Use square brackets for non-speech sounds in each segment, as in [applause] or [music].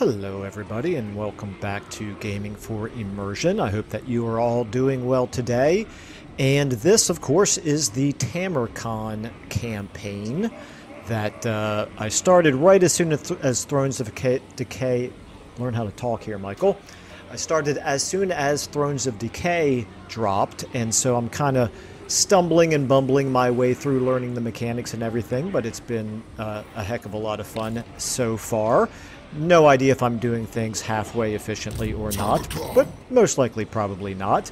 Hello, everybody, and welcome back to Gaming for Immersion. I hope that you are all doing well today. And this, of course, is the Tamurkhan campaign that uh, I started right as soon as, th as Thrones of Decay, Decay. Learn how to talk here, Michael. I started as soon as Thrones of Decay dropped, and so I'm kind of stumbling and bumbling my way through learning the mechanics and everything, but it's been uh, a heck of a lot of fun so far. No idea if I'm doing things halfway efficiently or not, but most likely probably not.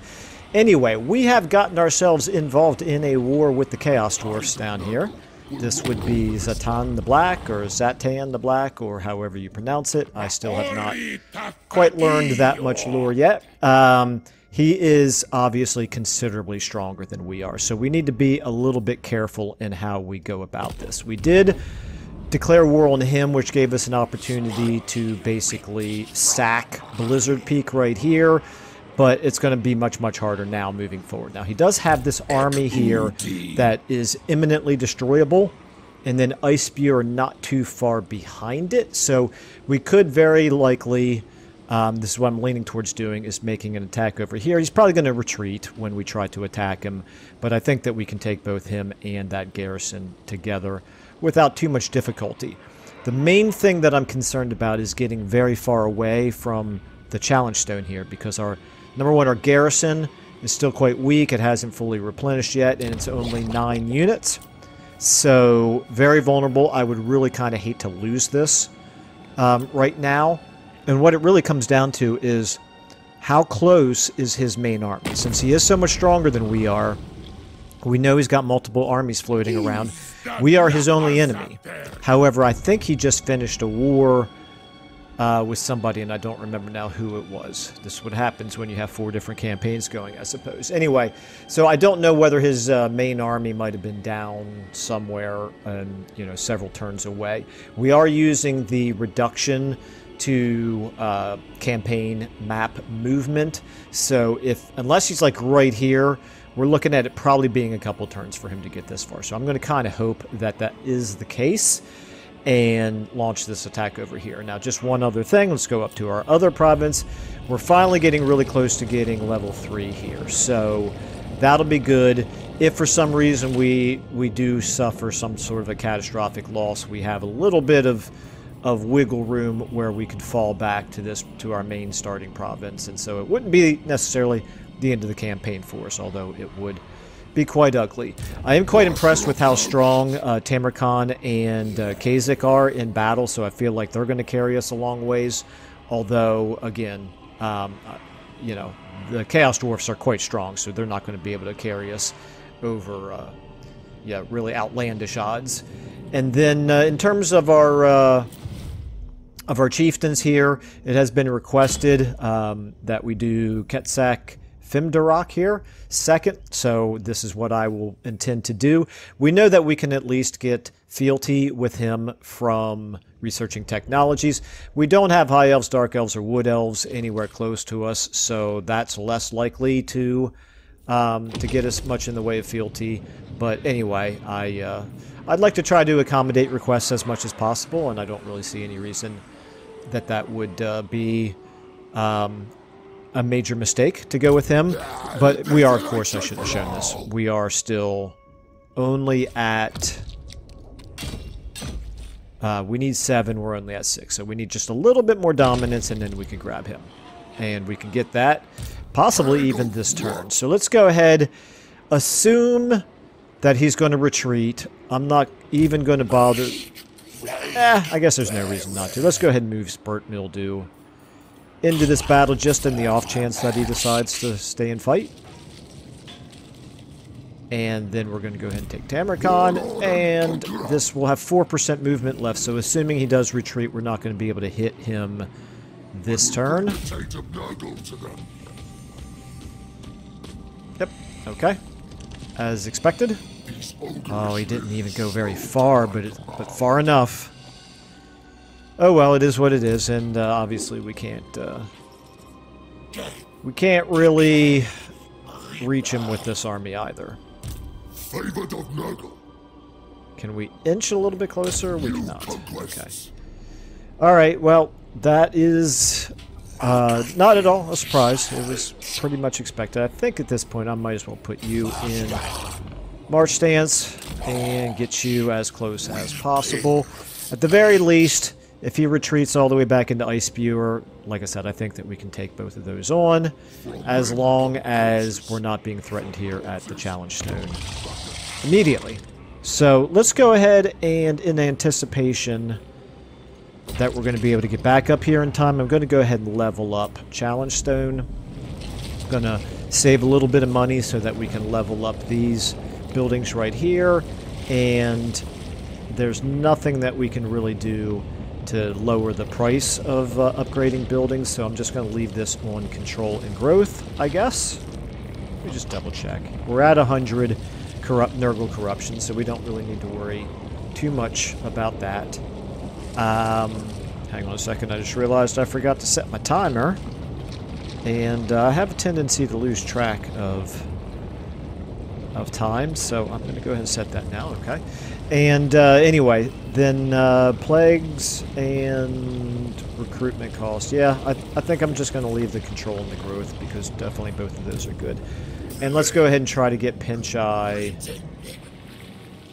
Anyway, we have gotten ourselves involved in a war with the Chaos Dwarfs down here. This would be Zhatan the Black, or Zhatan the Black, or however you pronounce it. I still have not quite learned that much lore yet. Um, he is obviously considerably stronger than we are, so we need to be a little bit careful in how we go about this. We did declare war on him, which gave us an opportunity to basically sack Blizzard Peak right here, but it's going to be much, much harder now moving forward. Now, he does have this army here that is imminently destroyable, and then Ice Spear not too far behind it, so we could very likely... Um, this is what I'm leaning towards doing, is making an attack over here. He's probably going to retreat when we try to attack him, but I think that we can take both him and that garrison together without too much difficulty. The main thing that I'm concerned about is getting very far away from the challenge stone here because our number one, our garrison is still quite weak. It hasn't fully replenished yet, and it's only nine units. So very vulnerable. I would really kind of hate to lose this um, right now. And what it really comes down to is how close is his main army? Since he is so much stronger than we are, we know he's got multiple armies floating around. We are his only enemy. However, I think he just finished a war uh, with somebody, and I don't remember now who it was. This is what happens when you have four different campaigns going, I suppose. Anyway, so I don't know whether his uh, main army might have been down somewhere, and you know, several turns away. We are using the reduction to uh, campaign map movement. So if unless he's like right here, we're looking at it probably being a couple turns for him to get this far. So I'm going to kind of hope that that is the case and launch this attack over here. Now, just one other thing. Let's go up to our other province. We're finally getting really close to getting level 3 here. So that'll be good. If for some reason we, we do suffer some sort of a catastrophic loss, we have a little bit of of wiggle room where we could fall back to this to our main starting province and so it wouldn't be necessarily the end of the campaign for us, although it would be quite ugly. I am quite impressed with how strong uh, Tamurkhan and uh, Kazyk are in battle, so I feel like they're going to carry us a long ways. Although, again, um, uh, you know, the Chaos Dwarfs are quite strong, so they're not going to be able to carry us over, uh, yeah, really outlandish odds. And then uh, in terms of our uh, of our chieftains here, it has been requested um, that we do Ketsak Fimdarak here second, so this is what I will intend to do. We know that we can at least get fealty with him from researching technologies. We don't have high elves, dark elves, or wood elves anywhere close to us, so that's less likely to um, to get us much in the way of fealty. But anyway, I uh, I'd like to try to accommodate requests as much as possible, and I don't really see any reason that that would uh, be um, a major mistake to go with him. But we are, of course, I should have shown this. We are still only at... Uh, we need seven, we're only at six. So we need just a little bit more dominance and then we can grab him. And we can get that possibly even this turn. So let's go ahead, assume that he's going to retreat. I'm not even going to bother... Eh, I guess there's no reason not to. Let's go ahead and move Spurt Mildew into this battle just in the off chance that he decides to stay and fight. And then we're going to go ahead and take Tamurkhan, and this will have 4% movement left, so assuming he does retreat, we're not going to be able to hit him this turn. Yep, okay. As expected. Oh, he didn't even go very far, but, it, but far enough. Oh well, it is what it is, and uh, obviously we can't uh, we can't really reach him with this army either. Can we inch a little bit closer? We cannot. Okay. All right. Well, that is uh, not at all a surprise. It was pretty much expected. I think at this point I might as well put you in March stance and get you as close as possible. At the very least, if he retreats all the way back into Ice Spewer, like I said, I think that we can take both of those on, as long as we're not being threatened here at the Challenge Stone immediately. So let's go ahead and, in anticipation that we're going to be able to get back up here in time, I'm going to go ahead and level up Challenge Stone. I'm going to save a little bit of money so that we can level up these buildings right here, and there's nothing that we can really do to lower the price of uh, upgrading buildings, so I'm just going to leave this on control and growth, I guess. Let me just double check. We're at 100 corrupt Nurgle corruption, so we don't really need to worry too much about that. Um, hang on a second, I just realized I forgot to set my timer. And uh, I have a tendency to lose track of of time, so I'm going to go ahead and set that now, okay? And uh, anyway, then uh, plagues and recruitment costs. Yeah, I, I think I'm just going to leave the control and the growth because definitely both of those are good. And let's go ahead and try to get pinch eye.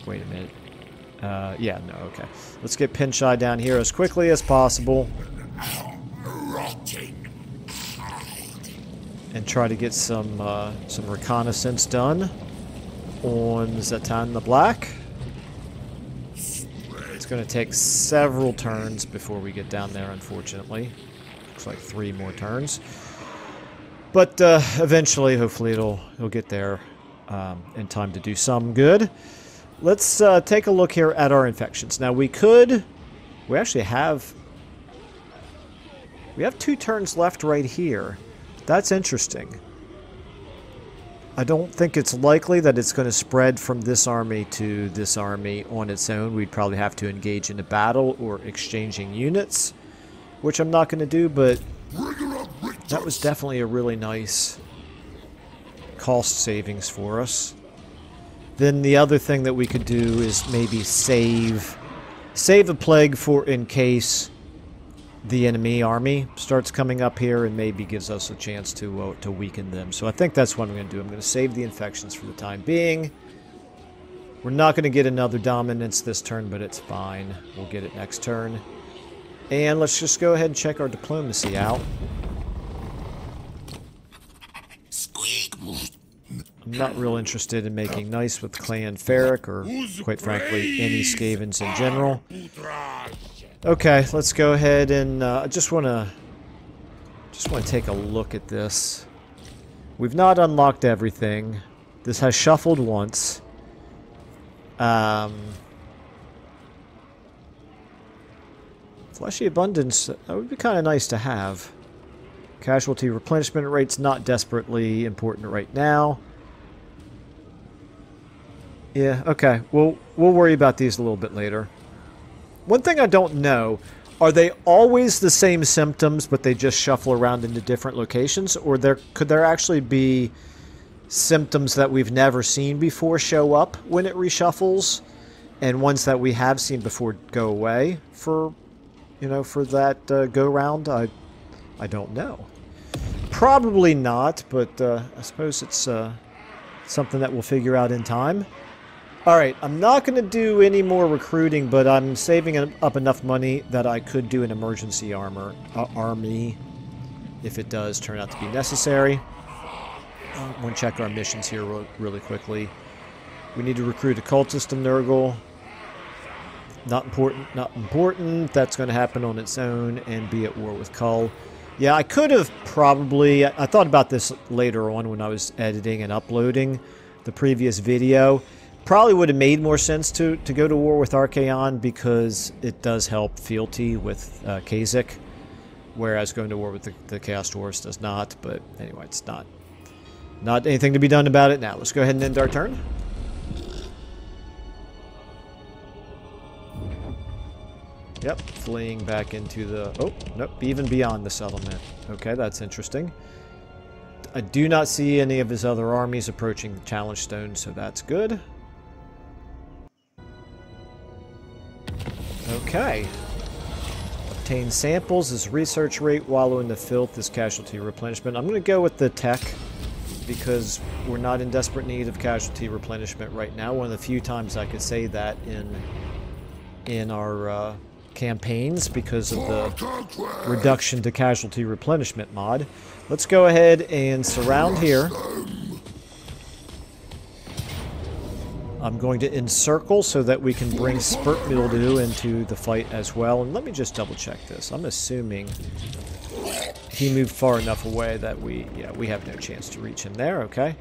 Wait a minute. Uh, yeah, no, okay. Let's get pinch eye down here as quickly as possible. And try to get some uh, some reconnaissance done on Zhatan the Black. It's going to take several turns before we get down there, unfortunately. Looks like three more turns. But uh, eventually, hopefully, it'll, it'll get there um, in time to do some good. Let's uh, take a look here at our infections. Now, we could... We actually have... We have two turns left right here. That's interesting. I don't think it's likely that it's going to spread from this army to this army on its own. We'd probably have to engage in a battle or exchanging units, which I'm not going to do, but that was definitely a really nice cost savings for us. Then the other thing that we could do is maybe save save a plague for in case the enemy army starts coming up here and maybe gives us a chance to uh, to weaken them. So I think that's what I'm going to do. I'm going to save the infections for the time being. We're not going to get another dominance this turn, but it's fine. We'll get it next turn. And let's just go ahead and check our diplomacy out. I'm not real interested in making nice with Clan Ferric or, quite frankly, any Skavens in general. Okay, let's go ahead and uh, I just want to just want to take a look at this. We've not unlocked everything. This has shuffled once. Um, fleshy abundance, that would be kind of nice to have. Casualty replenishment rate's not desperately important right now. Yeah, okay. We'll, we'll worry about these a little bit later. One thing I don't know, are they always the same symptoms, but they just shuffle around into different locations? Or there could there actually be symptoms that we've never seen before show up when it reshuffles, and ones that we have seen before go away for, you know, for that uh, go round? I, I don't know. Probably not, but uh, I suppose it's uh, something that we'll figure out in time. Alright, I'm not going to do any more recruiting, but I'm saving up enough money that I could do an emergency armor uh, army if it does turn out to be necessary. I'm going to check our missions here really quickly. We need to recruit a cultist of Nurgle. Not important, not important. That's going to happen on its own and be at war with Kull. Yeah, I could have probably... I thought about this later on when I was editing and uploading the previous video. Probably would have made more sense to, to go to war with Archaon because it does help fealty with uh, Kazyk, whereas going to war with the, the Chaos Dwarfs does not. But anyway, it's not not anything to be done about it now. Let's go ahead and end our turn. Yep, fleeing back into the... Oh, nope, even beyond the settlement. Okay, that's interesting. I do not see any of his other armies approaching the Challenge Stone, so that's good. Okay. Obtain samples is research rate. Wallow in the filth is casualty replenishment. I'm going to go with the tech because we're not in desperate need of casualty replenishment right now. One of the few times I could say that in in our uh, campaigns because of the reduction to casualty replenishment mod. Let's go ahead and surround here. I'm going to encircle so that we can bring Spurt Mildew into the fight as well. And let me just double check this. I'm assuming he moved far enough away that we, yeah, we have no chance to reach him there. Okay.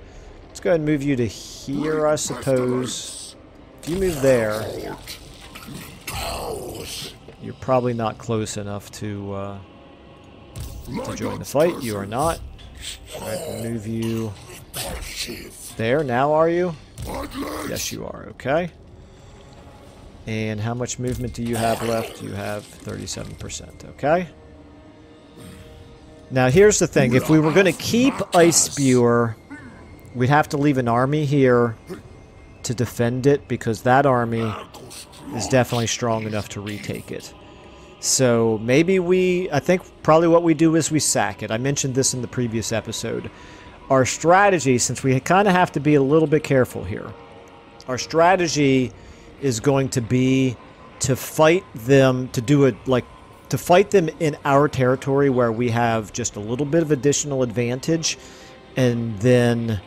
Let's go ahead and move you to here, I suppose. If you move there, you're probably not close enough to, uh, to join the fight. You are not. Move you there. Now are you? Yes, you are. Okay. And how much movement do you have left? You have 37%. Okay. Now, here's the thing. If we were going to keep Ice Spewer, we'd have to leave an army here to defend it because that army is definitely strong enough to retake it. So maybe we, I think probably what we do is we sack it. I mentioned this in the previous episode our strategy, since we kind of have to be a little bit careful here, our strategy is going to be to fight them, to do it like to fight them in our territory where we have just a little bit of additional advantage and then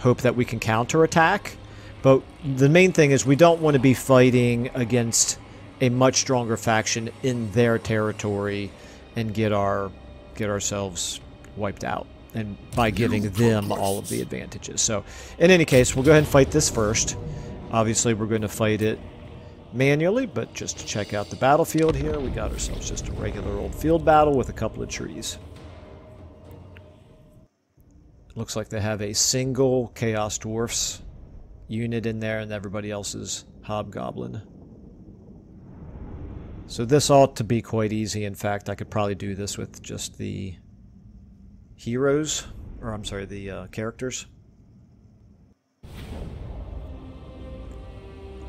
hope that we can counterattack. But the main thing is we don't want to be fighting against a much stronger faction in their territory and get our get ourselves wiped out and by giving them all of the advantages. So in any case, we'll go ahead and fight this first. Obviously, we're going to fight it manually, but just to check out the battlefield here, we got ourselves just a regular old field battle with a couple of trees. Looks like they have a single Chaos Dwarfs unit in there and everybody else is Hobgoblin. So this ought to be quite easy. In fact, I could probably do this with just the heroes, or I'm sorry, the uh, characters.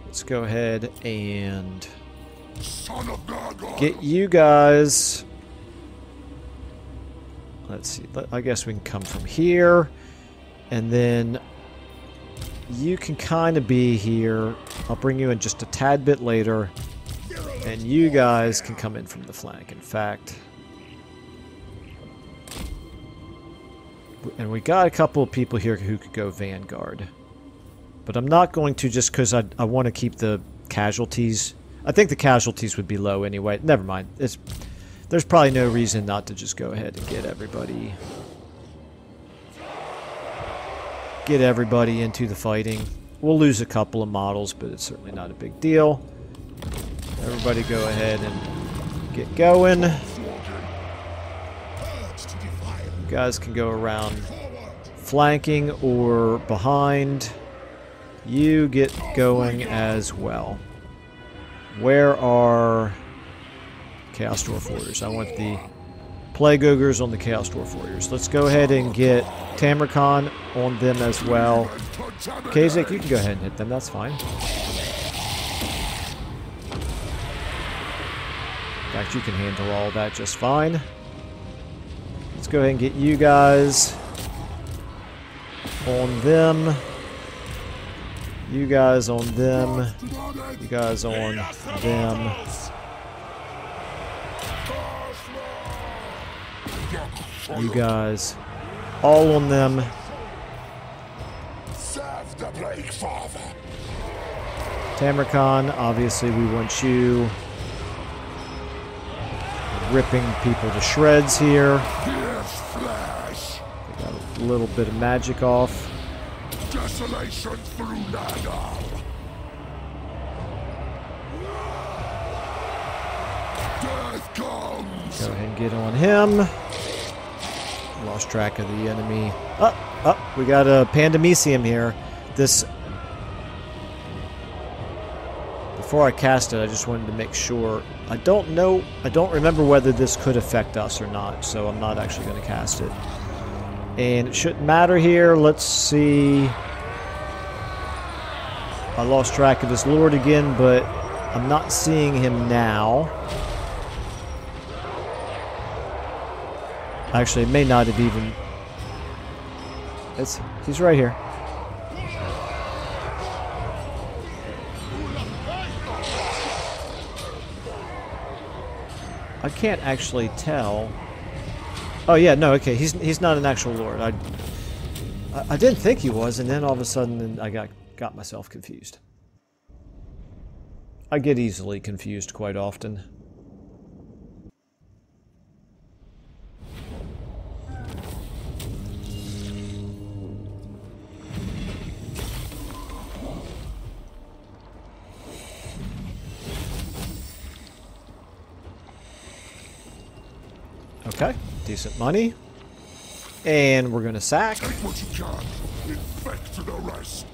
Let's go ahead and get you guys. Let's see. I guess we can come from here, and then you can kind of be here. I'll bring you in just a tad bit later, and you guys can come in from the flank. In fact, And we got a couple of people here who could go Vanguard. But I'm not going to just because I, I want to keep the casualties. I think the casualties would be low anyway. Never mind. It's, there's probably no reason not to just go ahead and get everybody... Get everybody into the fighting. We'll lose a couple of models, but it's certainly not a big deal. Everybody go ahead and get going guys can go around flanking or behind. You get going as well. Where are Chaos Dwarf Warriors? I want the Plague Ogres on the Chaos Dwarf Warriors. Let's go ahead and get Tamurkhan on them as well. Kazyk, you can go ahead and hit them. That's fine. In fact, you can handle all that just fine go ahead and get you guys on them. You guys on them. You guys on them. You guys all on them. Tamurkhan, obviously we want you ripping people to shreds here a little bit of magic off. Desolation through Nagal. Death comes. Go ahead and get on him. Lost track of the enemy. Up, oh, up. Oh, we got a Pandemisium here. This. Before I cast it, I just wanted to make sure. I don't know. I don't remember whether this could affect us or not, so I'm not actually going to cast it. And it shouldn't matter here. Let's see. I lost track of his lord again, but I'm not seeing him now. Actually, may not have even... It's, he's right here. I can't actually tell. Oh yeah, no, okay, he's he's not an actual lord. I, I, didn't think he was, and then all of a sudden I got got myself confused. I get easily confused quite often. Okay, decent money. And we're gonna sack. Take what you can. Infect the rest.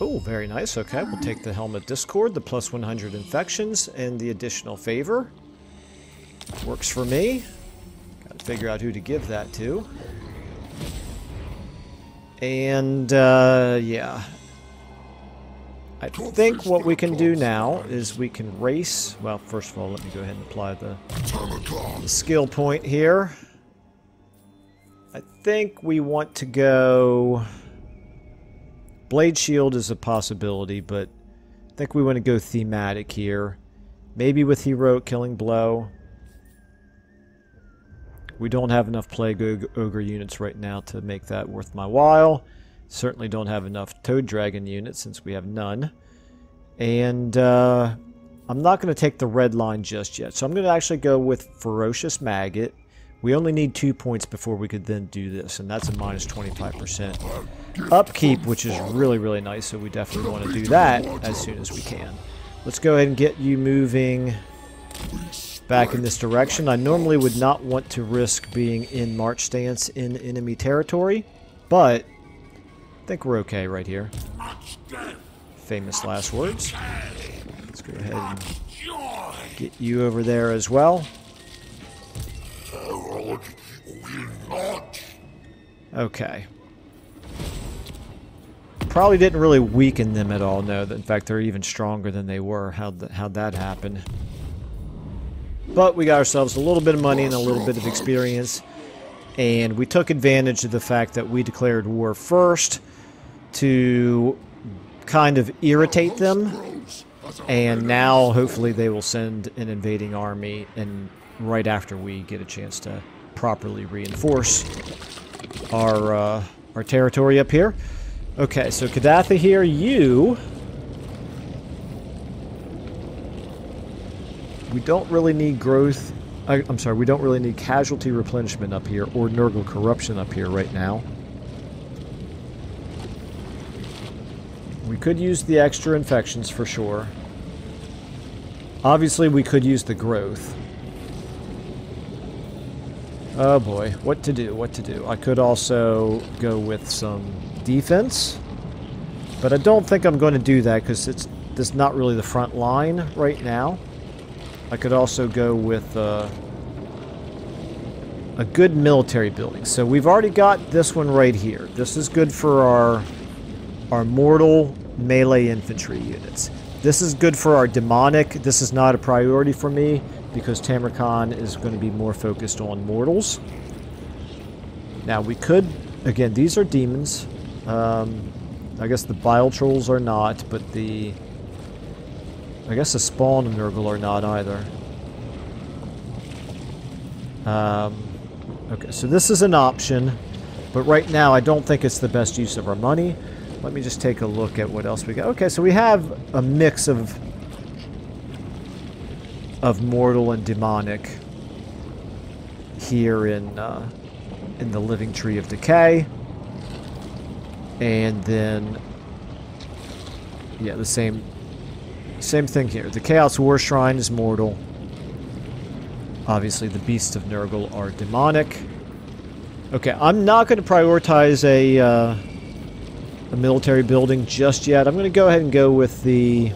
Oh, very nice. Okay, we'll take the Helm of Discord, the plus 100 infections, and the additional favor. Works for me. Gotta figure out who to give that to. And, uh, yeah. I think what we can do now is we can race. Well, first of all, let me go ahead and apply the, the skill point here. I think we want to go... Blade Shield is a possibility, but I think we want to go thematic here. Maybe with Heroic Killing Blow. We don't have enough Plague Ogre units right now to make that worth my while. Certainly don't have enough Toad Dragon units since we have none. And uh, I'm not going to take the red line just yet. So I'm going to actually go with Ferocious Maggot. We only need two points before we could then do this, and that's a minus 25% upkeep, which is really, really nice, so we definitely want to do that as soon as we can. Let's go ahead and get you moving back in this direction. I normally would not want to risk being in march stance in enemy territory, but think we're okay right here. Famous last words. Let's go ahead and get you over there as well. Okay. Probably didn't really weaken them at all, no. In fact, they're even stronger than they were. How'd, how'd that happen? But we got ourselves a little bit of money and a little bit of experience. And we took advantage of the fact that we declared war first to kind of irritate them. And now, hopefully, they will send an invading army and right after we get a chance to properly reinforce our uh, our territory up here. Okay, so Kadatha here, you... We don't really need growth... I, am sorry, we don't really need casualty replenishment up here or Nurgle corruption up here right now. We could use the extra infections for sure. Obviously, we could use the growth. Oh boy, what to do, what to do. I could also go with some defense, but I don't think I'm going to do that because it's this not really the front line right now. I could also go with uh, a good military building. So we've already got this one right here. This is good for our our mortal melee infantry units. This is good for our demonic. This is not a priority for me because Tamurkhan is going to be more focused on mortals. Now we could, again, these are demons. Um, I guess the Bile Trolls are not, but the... I guess the Spawn Nurgle are not either. Um, okay, so this is an option, but right now I don't think it's the best use of our money. Let me just take a look at what else we got. Okay, so we have a mix of of mortal and demonic here in uh, in the Living Tree of Decay. And then, yeah, the same same thing here. The Chaos War Shrine is mortal. Obviously, the Beasts of Nurgle are demonic. Okay, I'm not going to prioritize a, uh, a military building just yet. I'm going to go ahead and go with the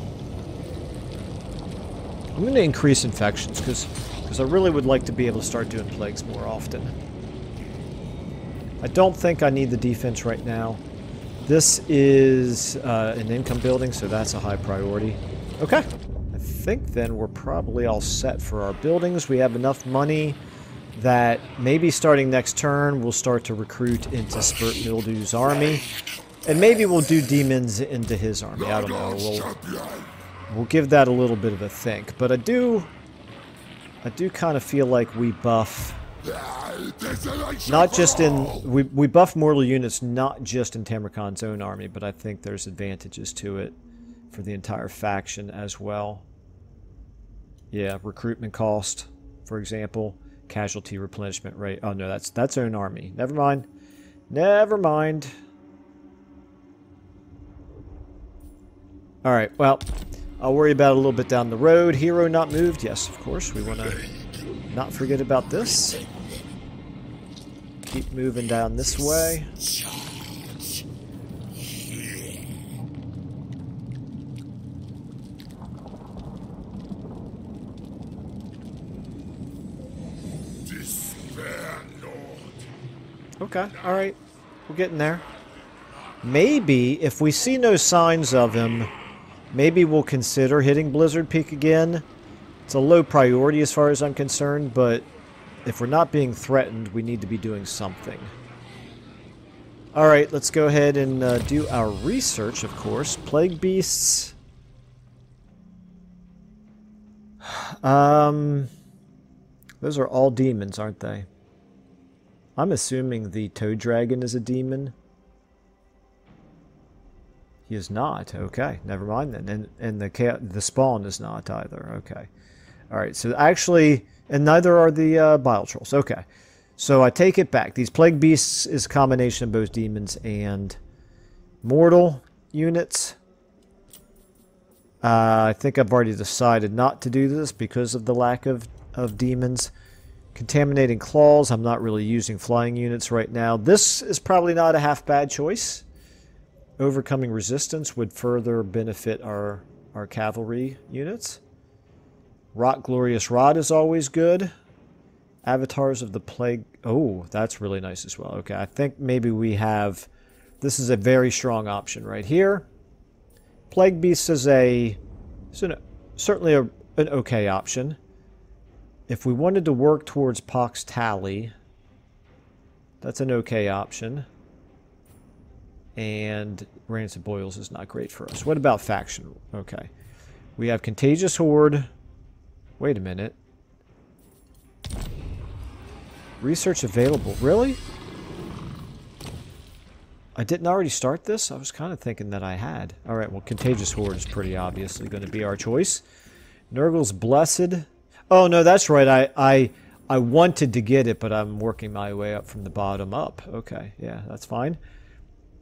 I'm going to increase infections because because I really would like to be able to start doing plagues more often. I don't think I need the defense right now. This is uh, an income building, so that's a high priority. Okay. I think then we're probably all set for our buildings. We have enough money that maybe starting next turn we'll start to recruit into Spurt Mildew's army. And maybe we'll do demons into his army. I don't know. We'll, we'll give that a little bit of a think. But I do I do kind of feel like we buff not just in we, we buff mortal units not just in Tamurkhan's own army, but I think there's advantages to it for the entire faction as well. Yeah, recruitment cost, for example, casualty replenishment rate. Oh no, that's that's own army. Never mind. Never mind. All right. Well, I'll worry about it a little bit down the road. Hero not moved. Yes, of course. We want to not forget about this. Keep moving down this way. Okay, alright. We're getting there. Maybe, if we see no signs of him, maybe we'll consider hitting Blizzard Peak again. It's a low priority as far as I'm concerned, but if we're not being threatened, we need to be doing something. Alright, let's go ahead and uh, do our research, of course. Plague Beasts. [sighs] Um, those are all demons, aren't they? I'm assuming the Toad Dragon is a demon. He is not. Okay, never mind then. And and the the spawn is not either. Okay. All right. So actually, and neither are the uh, bile trolls. Okay. So I take it back. These plague beasts is a combination of both demons and mortal units. Uh, I think I've already decided not to do this because of the lack of, of demons. Contaminating claws, I'm not really using flying units right now. This is probably not a half bad choice. Overcoming resistance would further benefit our, our cavalry units. Rot Glorious Rot is always good. Avatars of the Plague. Oh, that's really nice as well. Okay, I think maybe we have... This is a very strong option right here. Plague Beast is a... An, certainly a, an okay option. If we wanted to work towards Pox Tally, that's an okay option. And Rancid Boils is not great for us. What about Faction? Okay. We have Contagious Horde. Wait a minute. Research available. Really? I didn't already start this? I was kind of thinking that I had. Alright, well, Contagious Horde is pretty obviously going to be our choice. Nurgle's Blessed. Oh, no, that's right. I, I, I wanted to get it, but I'm working my way up from the bottom up. Okay, yeah, that's fine.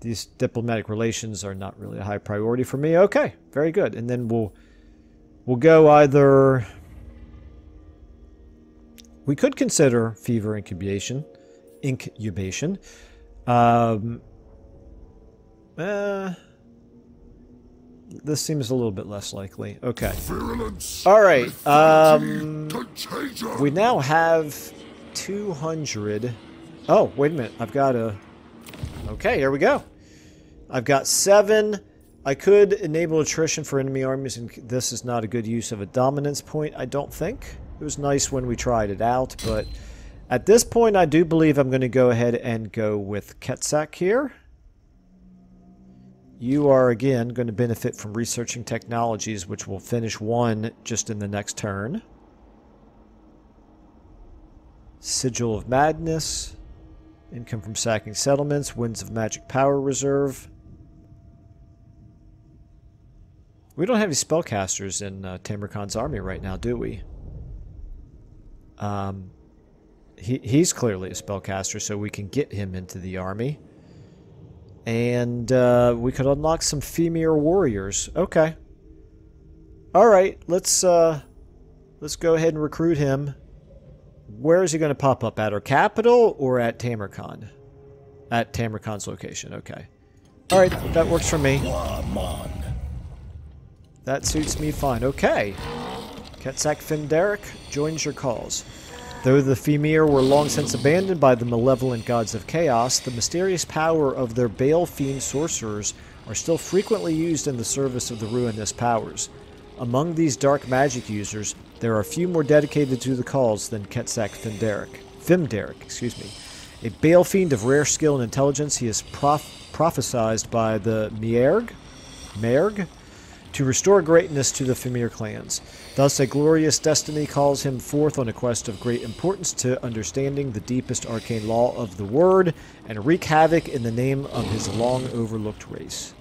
These diplomatic relations are not really a high priority for me. Okay, very good. And then we'll we'll go either we could consider fever incubation. Incubation. Um, uh, this seems a little bit less likely. Okay. All right. Um, we now have 200. Oh, wait a minute. I've got a... Okay, here we go. I've got seven. I could enable attrition for enemy armies, and this is not a good use of a dominance point, I don't think. It was nice when we tried it out, but at this point I do believe I'm going to go ahead and go with Ketsak here. You are, again, going to benefit from researching technologies, which will finish one just in the next turn. Sigil of Madness. Income from sacking settlements. Winds of Magic Power Reserve. We don't have any spellcasters in uh, army right now, do we? Um, he, he's clearly a spellcaster, so we can get him into the army. And uh, we could unlock some Fimir warriors. Okay. Alright, let's, uh, let's go ahead and recruit him. Where is he going to pop up? At our capital or at Tamurkhan? At Tamurkhan's location, okay. Alright, that works for me. That suits me fine. Okay. Ketsak Finderic joins your cause. Though the Fimir were long since abandoned by the malevolent gods of chaos, the mysterious power of their Bale Fiend sorcerers are still frequently used in the service of the ruinous powers. Among these dark magic users, there are few more dedicated to the cause than Ketsak Finderic. Fimderic, excuse me. A Bale Fiend of rare skill and intelligence, he is prof- prophesied by the Mierg, Merg, to restore greatness to the Fimir clans. Thus, a glorious destiny calls him forth on a quest of great importance to understanding the deepest arcane law of the Word and wreak havoc in the name of his long overlooked race.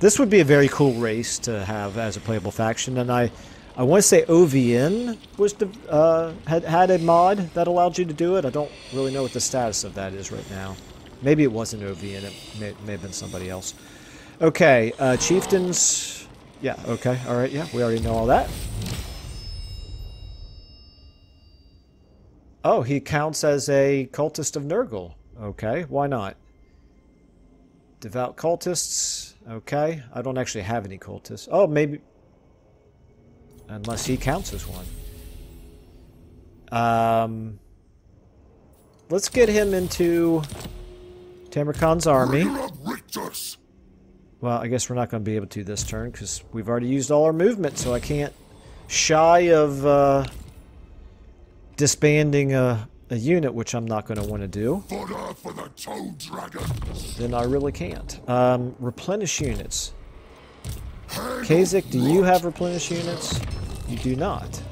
This would be a very cool race to have as a playable faction, and I, I want to say OVN was the, uh, had had a mod that allowed you to do it. I don't really know what the status of that is right now. Maybe it wasn't OVN. It may, may have been somebody else. Okay, uh, chieftains. Yeah. Okay. All right. Yeah, we already know all that. Oh, he counts as a cultist of Nurgle. Okay, why not? Devout cultists. Okay, I don't actually have any cultists. Oh, maybe... Unless he counts as one. Um, let's get him into Tamurkhan's army. Well, I guess we're not going to be able to this turn because we've already used all our movement, so I can't shy of... Uh, disbanding a, a unit, which I'm not going to want to do, the then I really can't. Um, replenish units. Kazyk, do you have replenish units? You do not.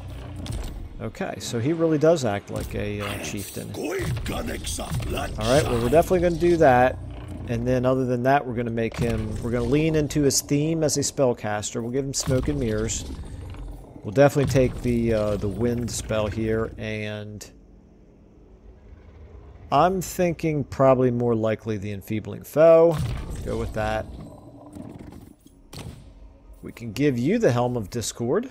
Okay, so he really does act like a uh, chieftain. Alright, well we're definitely going to do that. And then other than that, we're going to make him... We're going to lean into his theme as a spellcaster. We'll give him Smoke and Mirrors. We'll definitely take the uh, the wind spell here, and I'm thinking probably more likely the enfeebling foe. Go with that. We can give you the Helm of Discord.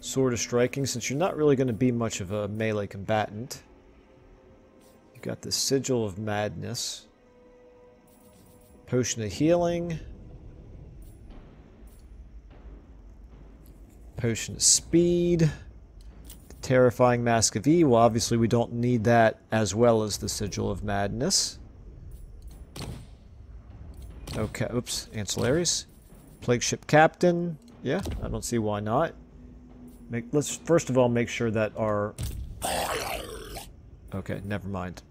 Sword of Striking, since you're not really going to be much of a melee combatant. You've got the Sigil of Madness. Potion of Healing. Potion of Speed. Terrifying Mask of E. Well, obviously we don't need that as well as the Sigil of Madness. Okay, oops, ancillaries. Plague Ship Captain. Yeah, I don't see why not. Make, let's first of all make sure that our... Okay, never mind.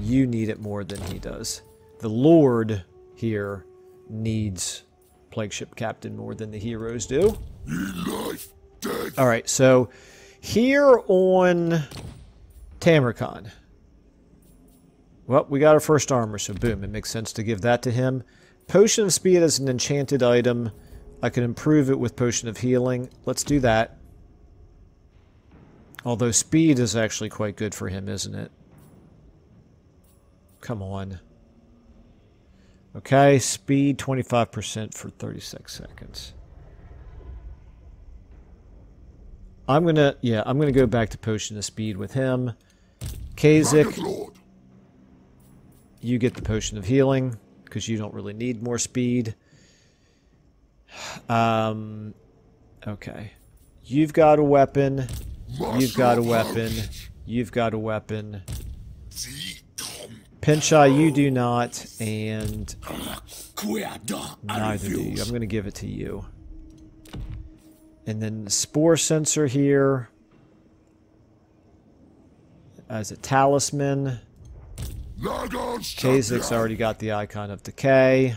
You need it more than he does. The Lord here needs plague ship captain more than the heroes do. All right, so here on Tamurkhan, well, we got our first armor, so boom, it makes sense to give that to him. Potion of Speed is an enchanted item. I can improve it with Potion of Healing. Let's do that. Although speed is actually quite good for him, isn't it? Come on. Okay, speed 25% for 36 seconds. I'm going to, yeah, I'm going to go back to potion of speed with him. Kazyk, you get the potion of healing because you don't really need more speed. Um, okay. You've got a weapon. You've got a weapon. You've got a weapon. Pinchai, you do not, and neither do you. I'm going to give it to you. And then the Spore Censer here as a talisman. Kazyk's already got the Icon of Decay.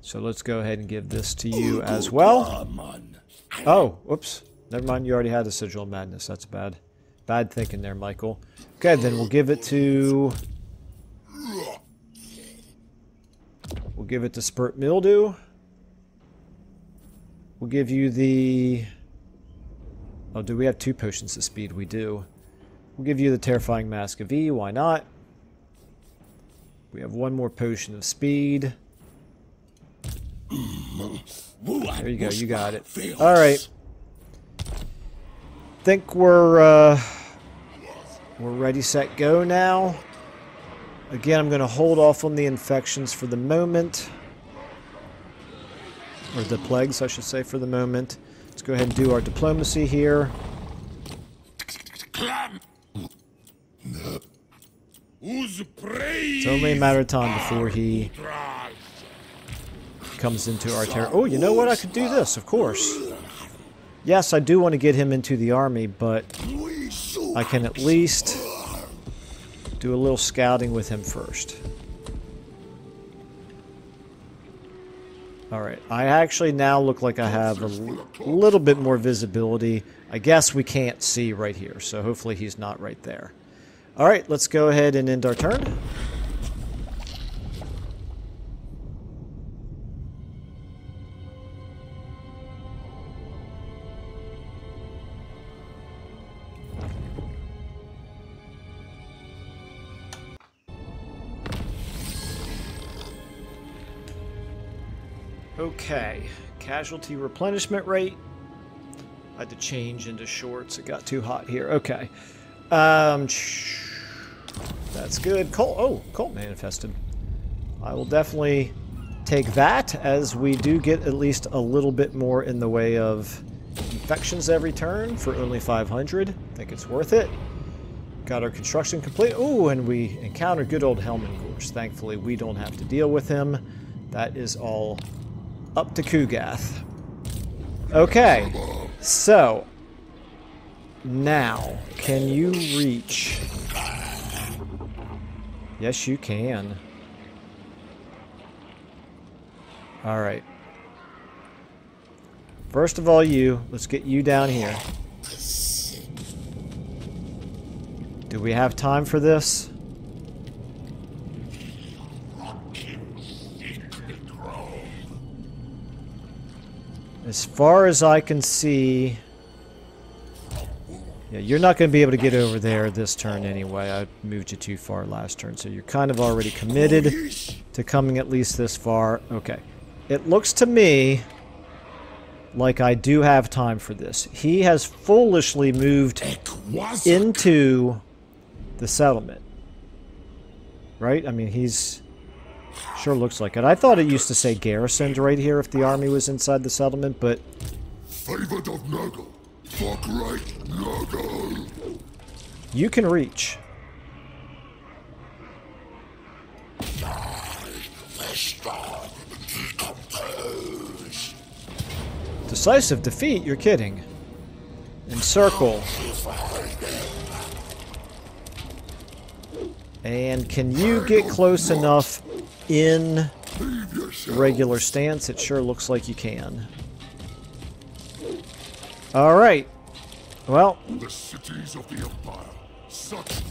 So let's go ahead and give this to you as well. Oh, whoops. Never mind, you already had a Sigil of Madness. That's bad. Bad thinking there, Michael. Okay, then we'll give it to... We'll give it to Spurt Mildew. We'll give you the... Oh, do we have two potions of speed? We do. We'll give you the Terrifying Mask of E. Why not? We have one more potion of speed. There you go. You got it. All right. Think we're... Uh, we're ready, set, go now. Again, I'm going to hold off on the infections for the moment. Or the plagues, I should say, for the moment. Let's go ahead and do our diplomacy here. It's only a matter of time before he comes into our territory. Oh, you know what? I could do this, of course. Yes, I do want to get him into the army, but I can at least do a little scouting with him first. Alright, I actually now look like I have a little bit more visibility. I guess we can't see right here, so hopefully he's not right there. Alright, let's go ahead and end our turn. Okay, casualty replenishment rate. I had to change into shorts. It got too hot here. Okay. Um, that's good. Cult, oh, cult manifested. I will definitely take that as we do get at least a little bit more in the way of infections every turn for only 500. I think it's worth it. Got our construction complete. Oh, and we encountered good old Helman Ghorst. Thankfully, we don't have to deal with him. That is all up to Ku'gath. Okay, so now can you reach? Yes, you can. All right. First of all, you. Let's get you down here. Do we have time for this? As far as I can see... Yeah, you're not going to be able to get over there this turn anyway. I moved you too far last turn, so you're kind of already committed to coming at least this far. Okay. It looks to me like I do have time for this. He has foolishly moved into the settlement. Right? I mean, he's Sure looks like it. I thought it used to say garrisoned right here if the army was inside the settlement, but... Favored of Nurgle. Fuck right, Nurgle. You can reach. Decisive defeat? You're kidding. Encircle. And can you get close enough in regular stance, it sure looks like you can. Alright. Well. The cities of the Empire. Such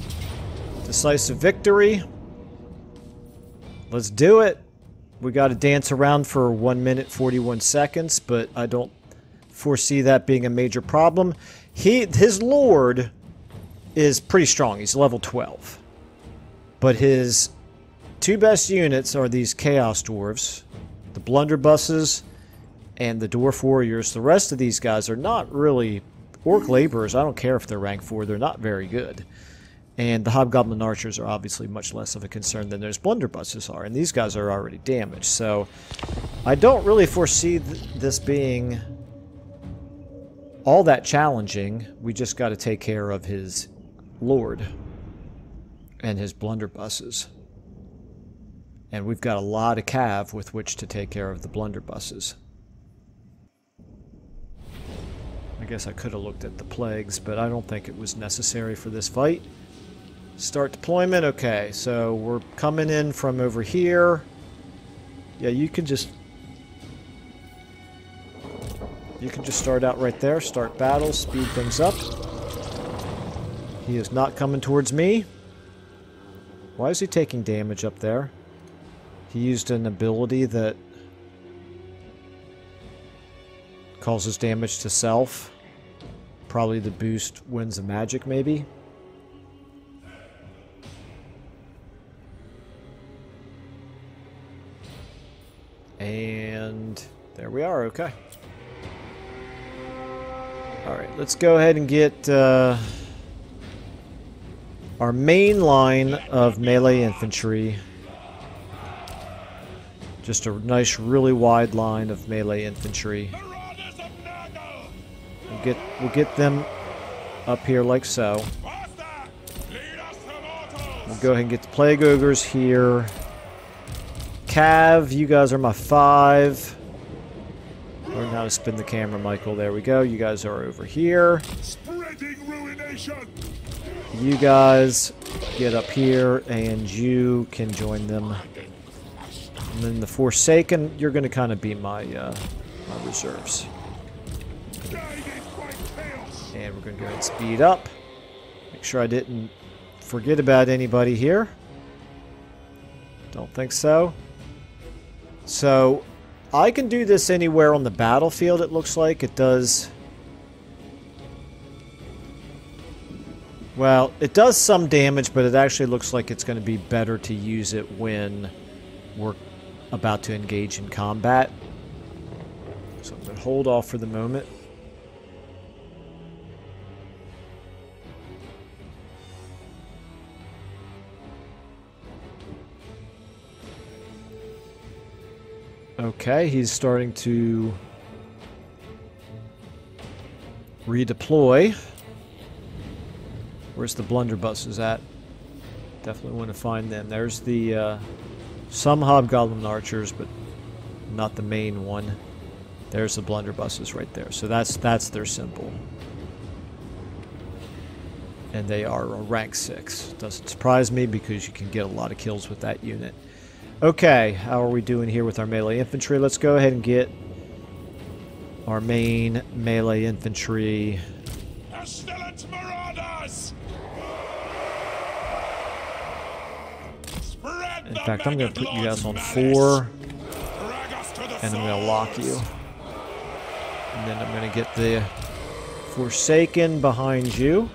decisive victory. Let's do it. We got to dance around for 1 minute 41 seconds, but I don't foresee that being a major problem. He His lord is pretty strong. He's level 12. But his two best units are these Chaos Dwarves, the Blunderbusses, and the Dwarf Warriors. The rest of these guys are not really Orc Laborers. I don't care if they're rank 4, they're not very good. And the Hobgoblin Archers are obviously much less of a concern than those Blunderbusses are, and these guys are already damaged. So I don't really foresee th this being all that challenging. We just got to take care of his Lord and his Blunderbusses. And we've got a lot of cav with which to take care of the blunderbusses. I guess I could have looked at the plagues, but I don't think it was necessary for this fight. Start deployment. Okay, so we're coming in from over here. Yeah, you can just... You can just start out right there, start battle, speed things up. He is not coming towards me. Why is he taking damage up there? He used an ability that causes damage to self. Probably the boost winds of magic, maybe. And there we are, okay. Alright, let's go ahead and get uh, our main line of melee infantry just a nice, really wide line of melee infantry. We'll get, we'll get them up here like so. We'll go ahead and get the Plague Ogres here. Cav, you guys are my five. Learn how to spin the camera, Michael. There we go. You guys are over here. Spreading ruination. You guys get up here, and you can join them. And then the Forsaken, you're going to kind of be my, uh, my reserves. Guided by chaos. And we're going to go ahead and speed up. Make sure I didn't forget about anybody here. Don't think so. So, I can do this anywhere on the battlefield, it looks like. It does... Well, it does some damage, but it actually looks like it's going to be better to use it when we're about to engage in combat. So I'm going to hold off for the moment. Okay, he's starting to redeploy. Where's the blunderbusses at? Definitely want to find them. There's the uh, some hobgoblin archers, but not the main one. There's the blunderbusses right there. So that's that's their symbol. And they are a rank 6. Doesn't surprise me because you can get a lot of kills with that unit. Okay, how are we doing here with our melee infantry? Let's go ahead and get our main melee infantry. Pestilent marauders. In fact, I'm going to put you guys on 4, malice. Drag us to the and I'm going to lock you. And then I'm going to get the Forsaken behind you.